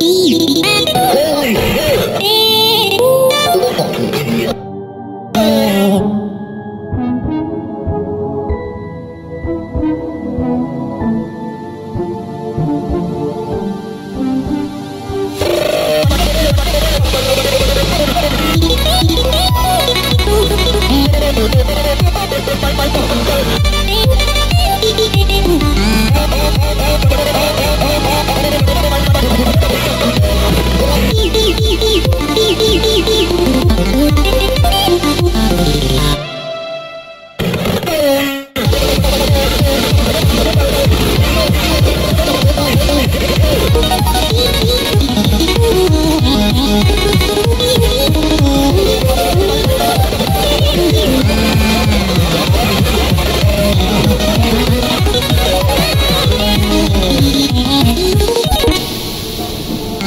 Eat.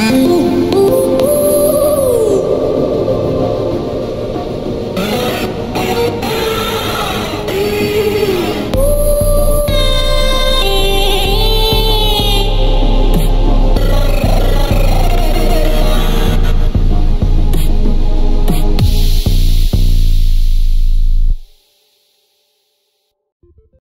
Mm-hmm.